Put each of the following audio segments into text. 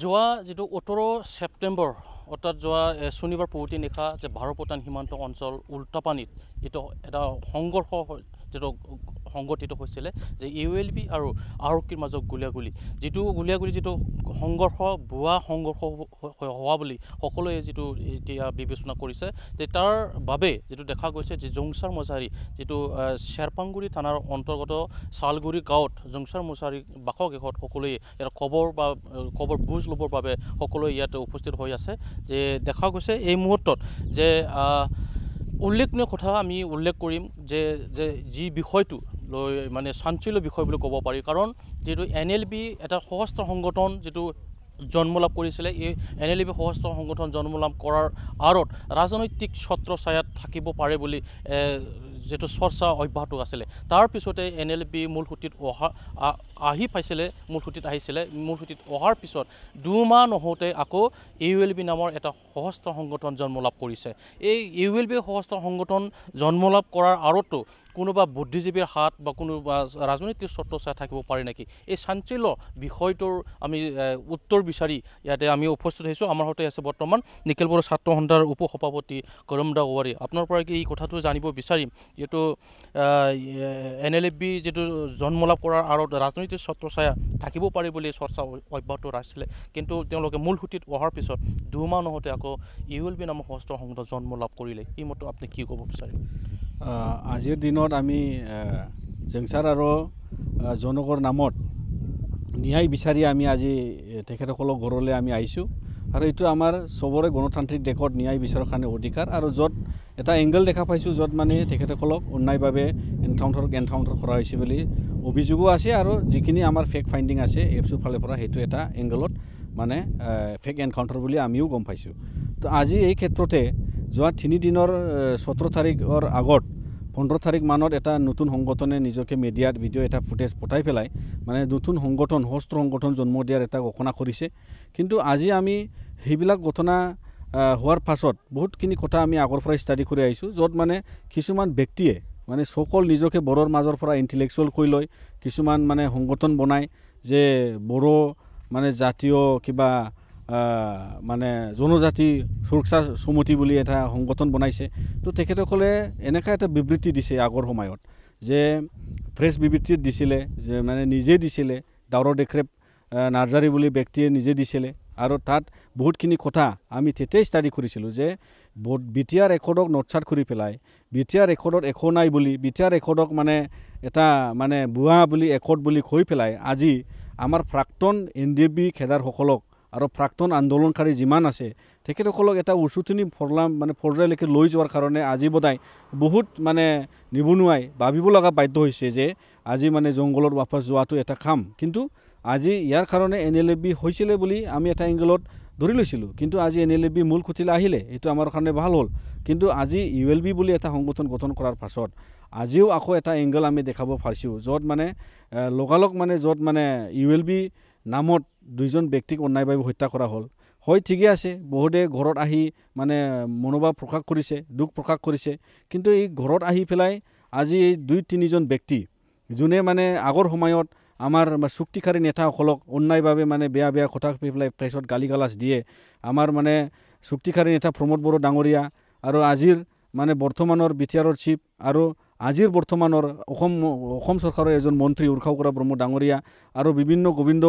যোৱা যিটো ওঠৰ ছেপ্টেম্বৰ অৰ্থাৎ যোৱা শনিবাৰ পুৱতি নিশা যে ভাৰত ভূটান সীমান্ত অঞ্চল উল্টাপানীত যিটো এটা সংঘৰ্ষ যিটো সংঘটিত হৈছিলে যে ইউ এল বি আৰু আৰক্ষীৰ মাজত গুলীয়াগুলী যিটো গুলীয়াগুলী যিটো সংঘৰ্ষ ভুৱা সংঘৰ্ষ হোৱা বুলি সকলোৱে যিটো এতিয়া বিবেচনা কৰিছে যে তাৰ বাবে যিটো দেখা গৈছে যে জংচাৰ মছাৰী যিটো শ্বেৰপাংগুৰি থানাৰ অন্তৰ্গত চালগুৰি গাঁৱত জংচাৰ মছাৰী বাসগৃহত সকলোৱে এটা খবৰ বা খবৰ বুজ ল'বৰ বাবে সকলোৱে ইয়াত উপস্থিত হৈ আছে যে দেখা গৈছে এই মুহূৰ্তত যে উল্লেখনীয় কথা আমি উল্লেখ কৰিম যে যে যি বিষয়টো লৈ মানে চাঞ্চল্য বিষয় বুলি ক'ব পাৰি। কাৰণ যিটো এন এল বি এটা সশস্ত্ৰ সংগঠন যিটো জন্ম লাভ কৰিছিলে এই এন এল বি সশস্ত্ৰ সংগঠন জন্ম লাভ কৰাৰ আঁৰত ৰাজনৈতিক ছত্ৰ ছায়াত থাকিব পাৰে বুলি যিটো চৰ্চা অব্যাহত আছিলে। তাৰপিছতে এন এল পি মূলসুঁতিত অহা আহি পাইছিলে মূলসুঁতিত আহিছিলে। মূলসুঁতিত অহাৰ পিছত দুমাহ নহওঁতে আকৌ ইউ এল বি নামৰ এটা সশস্ত্ৰ সংগঠন জন্ম লাভ কৰিছে। এই ইউ এল বি সশস্ত্ৰ সংগঠন জন্ম লাভ কৰাৰ আঁৰতো কোনোবা বুদ্ধিজীৱীৰ হাত বা কোনোবা ৰাজনৈতিক চৰ্ত চাই থাকিব পাৰে নেকি? এই চাঞ্চল্য বিষয়টোৰ আমি উত্তৰ বিচাৰি ইয়াতে আমি উপস্থিত হৈছোঁ। আমাৰ সৈতে আছে বৰ্তমান নিখিলপুৰৰ ছাত্ৰ সন্থাৰ উপ সভাপতি কৰম দাৱাৰী আপোনাৰ পৰা কি এই কথাটো জানিব বিচাৰিম? যিহেতু এন এল এফ বি যিটো জন্ম লাভ কৰাৰ আঁৰত ৰাজনৈতিক ছত্ৰছায়া থাকিব পাৰে বুলি চৰ্চা অব্যাহত ৰাখিছিলে। কিন্তু তেওঁলোকে মূল সুঁতিত অহাৰ পিছত দুমাহ নহওঁতে আকৌ ইউ এল বি নামৰ সশস্ত্ৰ সংগঠন জন্ম লাভ কৰিলে। এই মতে আপুনি কি ক'ব বিচাৰিম আজিৰ দিনত আমি জেংচাৰ আৰু জনকৰ নামত ন্যায় বিচাৰি আমি আজি তেখেতসকলৰ ঘৰলৈ আমি আহিছোঁ। আৰু এইটো আমাৰ চবৰে গণতান্ত্ৰিক দেশত ন্যায় বিচাৰৰ কাৰণে অধিকাৰ। আৰু য'ত এটা এংগল দেখা পাইছোঁ য'ত মানে তেখেতসকলক অন্যায়ভাৱে এনকাউণ্টাৰ এনকাউণ্টাৰ কৰা হৈছে বুলি অভিযোগো আছে আৰু যিখিনি আমাৰ ফেক ফাইণ্ডিং আছে এপছৰ ফালৰ পৰা সেইটো এটা এংগলত মানে ফেক এনকাউণ্টাৰ বুলি আমিও গম পাইছোঁ। তো আজি এই ক্ষেত্ৰতে যোৱা তিনিদিনৰ সোতৰ তাৰিখৰ আগত পোন্ধৰ তাৰিখ মানত এটা নতুন সংগঠনে নিজকে মিডিয়াত ভিডিঅ' এটা ফুটেজ পঠাই পেলাই মানে নতুন সংগঠন সস্ত্ৰ সংগঠন জন্ম দিয়াৰ এটা ঘোষণা কৰিছে। কিন্তু আজি আমি সেইবিলাক ঘটনা হোৱাৰ পাছত বহুতখিনি কথা আমি আগৰ পৰাই ষ্টাডি কৰি আহিছোঁ য'ত মানে কিছুমান ব্যক্তিয়ে মানে চকল নিজকে বড়োৰ মাজৰ পৰা ইণ্টেলেকচুৱেল কৰি লয় কিছুমান মানে সংগঠন বনায় যে বড়ো মানে জাতীয় কিবা মানে জনজাতি সুৰক্ষা চমুতি বুলি এটা সংগঠন বনাইছে। তো তেখেতসকলে এনেকুৱা এটা বিবৃতি দিছে আগৰ সময়ত যে প্ৰেছ বিবৃতিত দিছিলে যে মানে নিজে দিছিলে ডাৱৰ দেখ্ৰেপ নাৰ্জাৰী বুলি ব্যক্তিয়ে নিজে দিছিলে। আৰু তাত বহুতখিনি কথা আমি তেতিয়াই ষ্টাডি কৰিছিলোঁ যে বি টি আৰ ৰেকৰ্ডক নটছাট কৰি পেলাই বি টি আৰ ৰেকৰ্ডত একো নাই বুলি বি টি আৰ ৰেকৰ্ডক মানে এটা মানে বুঢ়া বুলি একৰ্ড বুলি কৈ পেলাই আজি আমাৰ প্ৰাক্তন এন ডি বি খেদাৰসকলক আৰু প্ৰাক্তন আন্দোলনকাৰী যিমান আছে তেখেতসকলক এটা উচুতনি ফৰলাম মানে পৰ্যায়লৈকে লৈ যোৱাৰ কাৰণে আজি বোধাই বহুত মানে নিবনুৱাই ভাবিব লগা বাধ্য হৈছে যে আজি মানে জংঘলত ৱাপাছ যোৱাটো এটা কাম। কিন্তু আজি ইয়াৰ কাৰণে এন এল এফ বি হৈছিলে বুলি আমি এটা এংগলত ধৰি লৈছিলোঁ। কিন্তু আজি এন এল এফ বি মূল খুঁটিলে আহিলে এইটো আমাৰ কাৰণে ভাল হ'ল। কিন্তু আজি ইউ এল বি বুলি এটা সংগঠন গঠন কৰাৰ পাছত আজিও আকৌ এটা এংগল আমি দেখাব পাৰিছোঁ য'ত মানে লগালগ মানে য'ত মানে ইউ এল বি নামত দুইজন ব্যক্তিক অন্যায়ভাৱে হত্যা কৰা হ'ল। হয় ঠিকে আছে বহুতে ঘৰত আহি মানে মনোভাৱ প্ৰকাশ কৰিছে দুখ প্ৰকাশ কৰিছে। কিন্তু এই ঘৰত আহি পেলাই আজি এই দুই তিনিজন ব্যক্তি যোনে মানে আগৰ সময়ত আমাৰ চুক্তিকাৰী নেতাসকলক অন্যায়ভাৱে মানে বেয়া বেয়া কথা কৈ পেলাই প্ৰেছত গালি গালাজ দিয়ে। আমাৰ মানে চুক্তিকাৰী নেতা প্ৰমোদ বড়ো ডাঙৰীয়া আৰু আজিৰ মানে বৰ্তমানৰ বি টি আৰৰ চিফ আৰু আজিৰ বৰ্তমানৰ অসম অসম চৰকাৰৰ এজন মন্ত্ৰী উৰ্খাও কৰা ব্ৰহ্ম ডাঙৰীয়া আৰু বিভিন্ন গোবিন্দ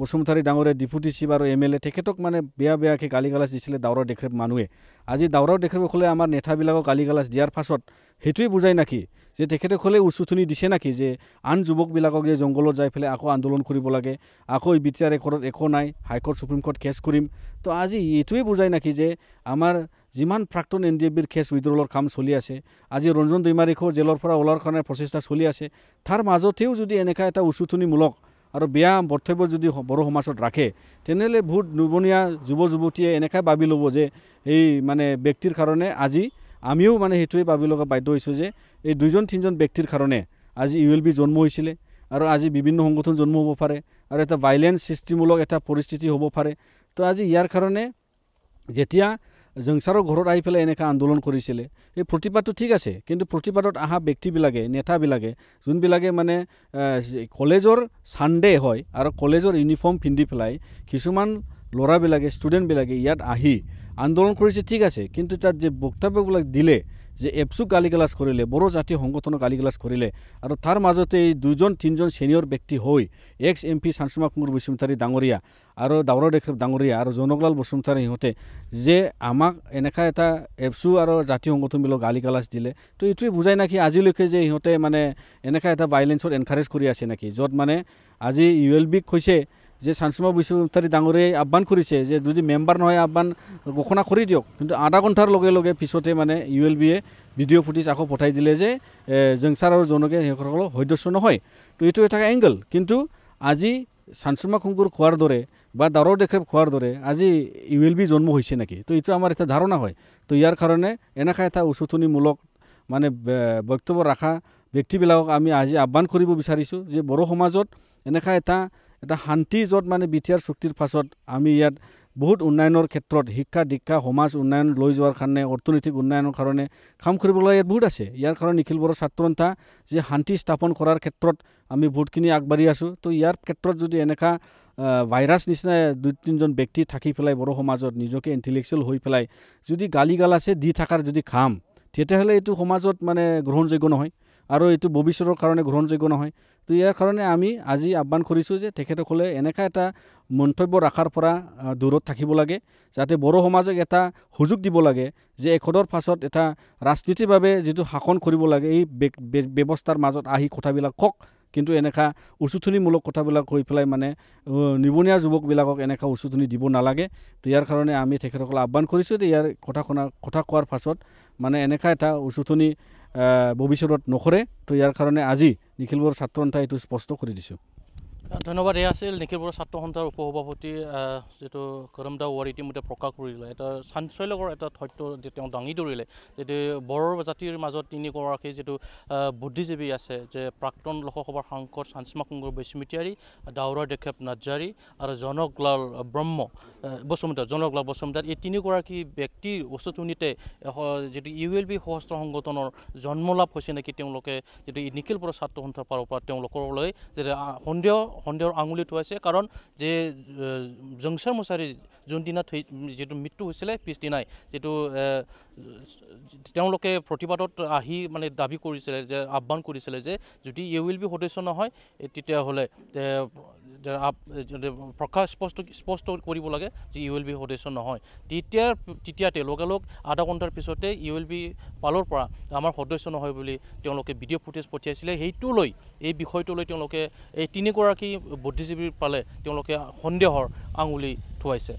বসুমতাৰী ডাঙৰীয়া ডিপুটি চিফ আৰু এম এল এ তেখেতক মানে বেয়া বেয়াকৈ গালি গালাজ দিছিলে দাউৰৰ দেখ্ৰেপ মানুহে। আজি দাউৰৰ দেখ্ৰেপসকলে আমাৰ নেতাবিলাকক গালি গালাজ দিয়াৰ পাছত সেইটোৱে বুজাই নাকি? যে তেখেতসকলে উচুথনি দিছে নাকি? যে আন যুৱকবিলাকক যে জংঘলত যাই পেলাই আকৌ আন্দোলন কৰিব লাগে আকৌ বি টি আৰ ৰেকৰ্ডত একো নাই হাইকোৰ্ট সুপ্ৰিম কোৰ্ট কেছ কৰিম। তো আজি এইটোৱে বুজাই নাকি যে আমাৰ যিমান প্ৰাক্তন এন ডি এফ বিৰ কেছ উইড্ৰলৰ কাম চলি আছে আজি ৰঞ্জন দৈমাৰীকো জেলৰ পৰা ওলোৱাৰ কাৰণে প্ৰচেষ্টা চলি আছে তাৰ মাজতেও যদি এনেকুৱা এটা উচুথনিমূলক আৰু বেয়া বক্তব্য যদি বড়ো সমাজত ৰাখে তেনেহ'লে বহুত নিবনুৱা যুৱ যুৱতীয়ে এনেকৈ ভাবি ল'ব যে এই মানে ব্যক্তিৰ কাৰণে আজি আমিও মানে সেইটোৱে ভাবি লগা বাধ্য হৈছোঁ যে এই দুইজন তিনিজন ব্যক্তিৰ কাৰণে আজি ইউ এল বি জন্ম হৈছিলে আৰু আজি বিভিন্ন সংগঠন জন্ম হ'ব পাৰে আৰু এটা ভাইলেঞ্চ সৃষ্টিমূলক এটা পৰিস্থিতি হ'ব পাৰে। তো আজি ইয়াৰ কাৰণে যেতিয়া জংচাৰৰ ঘৰত আহি পেলাই এনেকৈ আন্দোলন কৰিছিলে। এই প্ৰতিবাদটো ঠিক আছে কিন্তু প্ৰতিবাদত অহা ব্যক্তিবিলাকে নেতাবিলাকে যোনবিলাকে মানে কলেজৰ ছানডে হয় আৰু কলেজৰ ইউনিফৰ্ম পিন্ধি পেলাই কিছুমান ল'ৰাবিলাকে ষ্টুডেণ্টবিলাকে ইয়াত আহি আন্দোলন কৰিছে ঠিক আছে। কিন্তু তাত যে বক্তব্যবিলাক দিলে যে এপচুক গালি গালাজ কৰিলে বড়ো জাতীয় সংগঠনক গালি গালাজ কৰিলে আৰু তাৰ মাজতে এই দুজন তিনিজন ছিনিয়ৰ ব্যক্তি হৈ ex M P Sansuma Kumar Basumatary ডাঙৰীয়া আৰু দাউৰা দেশৰেপ ডাঙৰীয়া আৰু জনকলাল বসুমতাৰী সিহঁতে যে আমাক এনেকুৱা এটা এপচু আৰু জাতীয় সংগঠনবিলাক গালি গালাজ দিলে তো এইটোৱে বুজাই নাকি আজিলৈকে যে সিহঁতে মানে এনেকুৱা এটা ভাইলেঞ্চত এনকাৰেজ কৰি আছে নেকি য'ত মানে আজি ইউ এল বিক কৈছে যে চানচুমা বসুমতাৰী ডাঙৰীয়াই আহ্বান কৰিছে যে যদি মেম্বাৰ নহয় আহ্বান ঘোষণা কৰি দিয়ক। কিন্তু আধা ঘণ্টাৰ লগে লগে পিছতে মানে ইউ এল বিয়ে ভিডিঅ' ফুটেজ আকৌ পঠাই দিলে যে জংচাৰ আৰু জনকে সেইসকলৰ সদস্য নহয়। তো এইটো এটা এংগল কিন্তু আজি চানচুমা খুংকুৰ খোৱাৰ দৰে বা দাৰৰ দেশৰেপ খোৱাৰ দৰে আজি ইউ এল বি জন্ম হৈছে নেকি? তো এইটো আমাৰ এটা ধাৰণা হয়। তো ইয়াৰ কাৰণে এনেকুৱা এটা উচতনিমূলক মানে বক্তব্য ৰখা ব্যক্তিবিলাকক আমি আজি আহ্বান কৰিব বিচাৰিছোঁ যে বড়ো সমাজত এনেকুৱা এটা এটা শান্তি য'ত মানে বি টি আৰ চুক্তিৰ পাছত আমি ইয়াত বহুত উন্নয়নৰ ক্ষেত্ৰত শিক্ষা দীক্ষা সমাজ উন্নয়ন লৈ যোৱাৰ কাৰণে অৰ্থনৈতিক উন্নয়নৰ কাৰণে কাম কৰিবলৈ ইয়াত বহুত আছে। ইয়াৰ কাৰণে নিখিল বড়ো ছাত্ৰ সন্থা যে শান্তি স্থাপন কৰাৰ ক্ষেত্ৰত আমি বহুতখিনি আগবাঢ়ি আছোঁ। তো ইয়াৰ ক্ষেত্ৰত যদি এনেকুৱা ভাইৰাছ নিচিনা দুই তিনিজন ব্যক্তি থাকি পেলাই বড়ো সমাজত নিজকে ইণ্টেলেকচুৱেল হৈ পেলাই যদি গালি গালাচে দি থকাৰ যদি খাম তেতিয়াহ'লে এইটো সমাজত মানে গ্ৰহণযোগ্য নহয়। আৰু এইটো ভৱিষ্যতৰ কাৰণে গ্ৰহণযোগ্য নহয়। তো ইয়াৰ কাৰণে আমি আজি আহ্বান কৰিছোঁ যে তেখেতসকলে এনেকুৱা এটা মন্তব্য ৰখাৰ পৰা দূৰত থাকিব লাগে যাতে বড়ো সমাজক এটা সুযোগ দিব লাগে যে এখদৰ পাছত এটা ৰাজনীতিভাৱে যিটো শাসন কৰিব লাগে এই ব্যৱস্থাৰ মাজত আহি কথাবিলাক কওক কিন্তু এনেকুৱা উচুথনিমূলক কথাবিলাক কৈ পেলাই মানে নিবনুৱা যুৱকবিলাকক এনেকুৱা উচুথনি দিব নালাগে। তো ইয়াৰ কাৰণে আমি তেখেতসকলক আহ্বান কৰিছোঁ যে ইয়াৰ কথা শুনা কথা কোৱাৰ পাছত মানে এনেকুৱা এটা উচুথনি ভৱিষ্যতত নকৰে। তো ইয়াৰ কাৰণে আজি নিখিল বড়ো ছাত্ৰ এইটো স্পষ্ট কৰি দিছোঁ। ধন্যবাদ। এয়া আছিল নিখিল বড়ো ছাত্ৰ সন্থাৰ উপসভাপতি যিটো কৰমদা ৱাৰ ইতিমধ্যে প্ৰকাশ কৰিলে। এটা চাঞ্চল্যকৰ এটা তথ্য যে তেওঁ দাঙি ধৰিলে। যিটো বড়ো জাতিৰ মাজত তিনিগৰাকী যিটো বুদ্ধিজীৱী আছে যে প্ৰাক্তন লোকসভাৰ সাংসদ চাঞ্চমা কুংগুৰ বৈস্মৃতিয়াৰী দাউৰা দেক্ষেপ নাৰ্জাৰী আৰু জনকলাল ব্ৰহ্ম বসুমতাৰ জনকলাল বসুমতাৰ। এই তিনিগৰাকী ব্যক্তিৰ উচতনিতে যিটো ইউ এল বি সশস্ত্ৰ সংগঠনৰ জন্ম লাভ হৈছে নেকি তেওঁলোকে যিটো নিখিল বড়ো ছাত্ৰ সন্থাৰ পাৰৰ পৰা তেওঁলোকলৈ যে সন্দেহ সন্দেহৰ আঙুলি থোৱাইছে কাৰণ যে জংচাৰ মুছাৰী যোনদিনা যিটো মৃত্যু হৈছিলে পিছদিনাই যিটো তেওঁলোকে প্ৰতিবাদত আহি মানে দাবী কৰিছিলে যে আহ্বান কৰিছিলে যে যদি ইউ উইল বি সদস্য নহয় তেতিয়াহ'লে প্ৰকাশ স্পষ্ট স্পষ্ট কৰিব লাগে যে ইউ এল বি সদস্য নহয়। তেতিয়াৰ তেতিয়াতে লগালগ আধা ঘণ্টাৰ পিছতে ইউ এল বি পালৰ পৰা আমাৰ সদস্য নহয় বুলি তেওঁলোকে ভিডিঅ' ফুটেজ পঠিয়াইছিলে সেইটো লৈ এই বিষয়টো লৈ তেওঁলোকে এই তিনিগৰাকী বুদ্ধিজীৱীৰ পালে তেওঁলোকে সন্দেহৰ আঙুলি থোৱাইছে